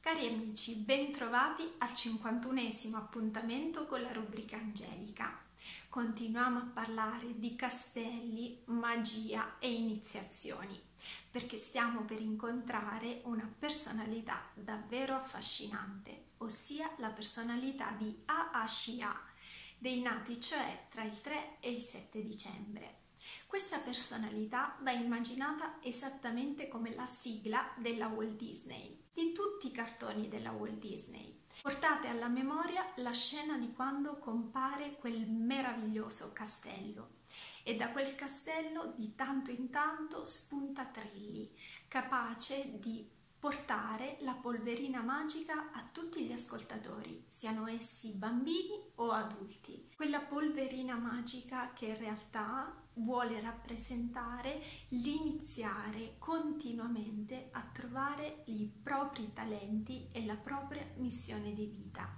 Cari amici, bentrovati al 51esimo appuntamento con la rubrica Angelica. Continuiamo a parlare di castelli, magia e iniziazioni, perché stiamo per incontrare una personalità davvero affascinante, ossia la personalità di Aashia, dei nati cioè tra il 3 e il 7 dicembre. Questa personalità va immaginata esattamente come la sigla della Walt Disney, di tutti i cartoni della Walt Disney. Portate alla memoria la scena di quando compare quel meraviglioso castello e da quel castello di tanto in tanto spunta Trilli, capace di portare la polverina magica a tutti gli ascoltatori, siano essi bambini o adulti. Quella polverina magica che in realtà vuole rappresentare l'iniziare continuamente a trovare i propri talenti e la propria missione di vita.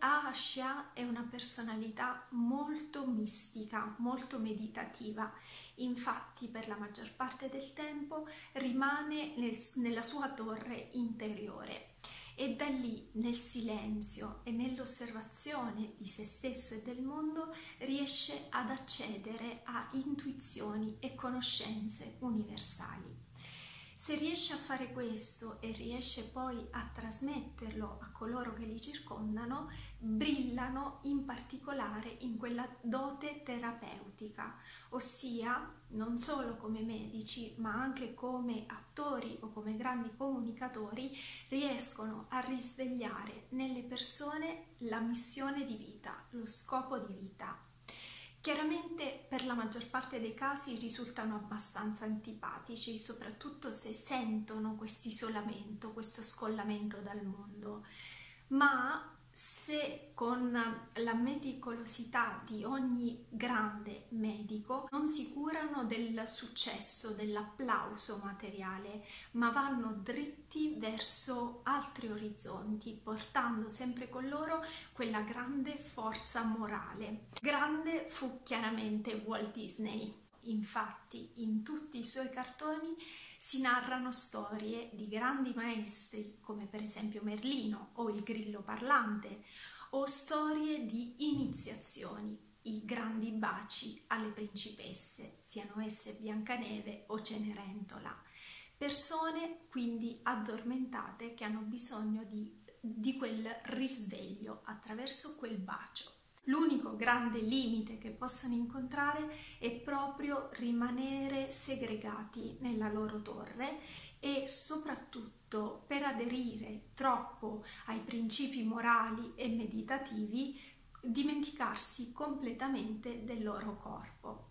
Asha è una personalità molto mistica, molto meditativa, infatti per la maggior parte del tempo rimane nel, nella sua torre interiore e da lì nel silenzio e nell'osservazione di se stesso e del mondo riesce ad accedere a intuizioni e conoscenze universali. Se riesce a fare questo e riesce poi a trasmetterlo a coloro che li circondano, brillano in particolare in quella dote terapeutica, ossia non solo come medici, ma anche come attori o come grandi comunicatori, riescono a risvegliare nelle persone la missione di vita, lo scopo di vita Chiaramente per la maggior parte dei casi risultano abbastanza antipatici, soprattutto se sentono questo isolamento, questo scollamento dal mondo, ma se con la meticolosità di ogni grande medico non si curano del successo, dell'applauso materiale, ma vanno dritti verso altri orizzonti, portando sempre con loro quella grande forza morale. Grande fu chiaramente Walt Disney. Infatti, in tutti i suoi cartoni si narrano storie di grandi maestri come per esempio Merlino o il grillo parlante o storie di iniziazioni, i grandi baci alle principesse, siano esse Biancaneve o Cenerentola. Persone quindi addormentate che hanno bisogno di, di quel risveglio attraverso quel bacio. L'unico grande limite che possono incontrare è proprio rimanere segregati nella loro torre e soprattutto per aderire troppo ai principi morali e meditativi dimenticarsi completamente del loro corpo.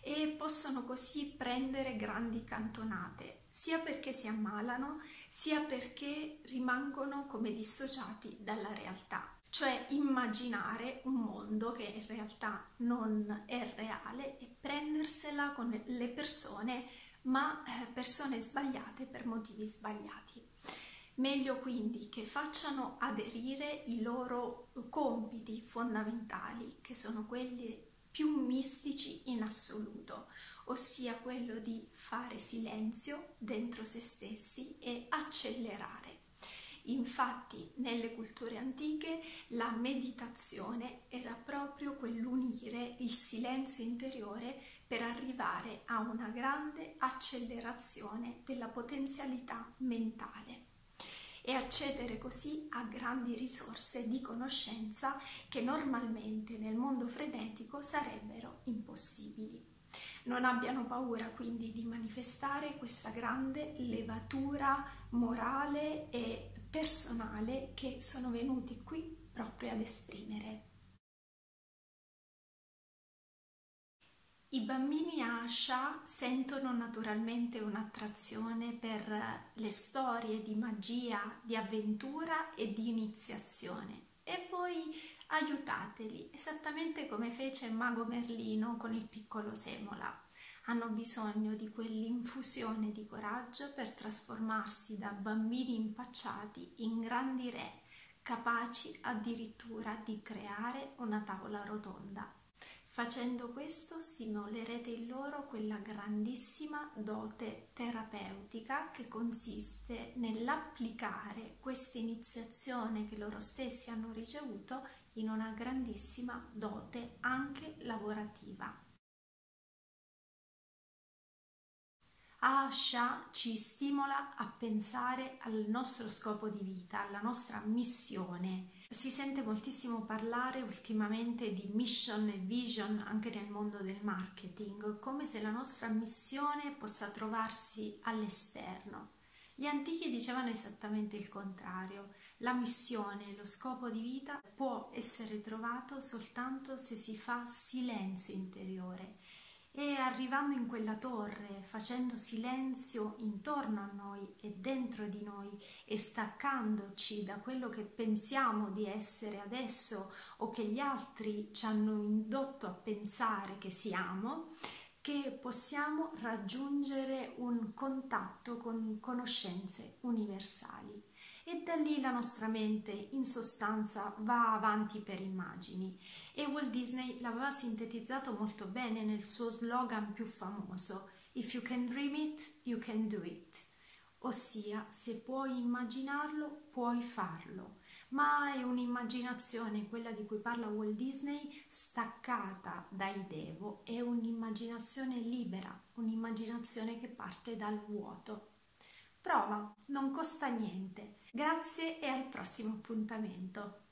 E possono così prendere grandi cantonate, sia perché si ammalano, sia perché rimangono come dissociati dalla realtà cioè immaginare un mondo che in realtà non è reale e prendersela con le persone, ma eh, persone sbagliate per motivi sbagliati. Meglio quindi che facciano aderire i loro compiti fondamentali, che sono quelli più mistici in assoluto, ossia quello di fare silenzio dentro se stessi e accelerare Infatti nelle culture antiche la meditazione era proprio quell'unire il silenzio interiore per arrivare a una grande accelerazione della potenzialità mentale e accedere così a grandi risorse di conoscenza che normalmente nel mondo frenetico sarebbero impossibili. Non abbiano paura quindi di manifestare questa grande levatura morale e personale che sono venuti qui proprio ad esprimere. I bambini Asha sentono naturalmente un'attrazione per le storie di magia, di avventura e di iniziazione e voi aiutateli, esattamente come fece il mago Merlino con il piccolo Semola hanno bisogno di quell'infusione di coraggio per trasformarsi da bambini impacciati in grandi re, capaci addirittura di creare una tavola rotonda. Facendo questo stimolerete in loro quella grandissima dote terapeutica che consiste nell'applicare questa iniziazione che loro stessi hanno ricevuto in una grandissima dote anche lavorativa. Asha ci stimola a pensare al nostro scopo di vita, alla nostra missione. Si sente moltissimo parlare ultimamente di mission e vision anche nel mondo del marketing, come se la nostra missione possa trovarsi all'esterno. Gli antichi dicevano esattamente il contrario. La missione, lo scopo di vita può essere trovato soltanto se si fa silenzio interiore e arrivando in quella torre, facendo silenzio intorno a noi e dentro di noi e staccandoci da quello che pensiamo di essere adesso o che gli altri ci hanno indotto a pensare che siamo, che possiamo raggiungere un contatto con conoscenze universali e da lì la nostra mente in sostanza va avanti per immagini e Walt Disney l'aveva sintetizzato molto bene nel suo slogan più famoso If you can dream it, you can do it. Ossia, se puoi immaginarlo, puoi farlo. Ma è un'immaginazione, quella di cui parla Walt Disney, staccata dai devo, è un'immaginazione libera, un'immaginazione che parte dal vuoto. Prova, non costa niente. Grazie e al prossimo appuntamento.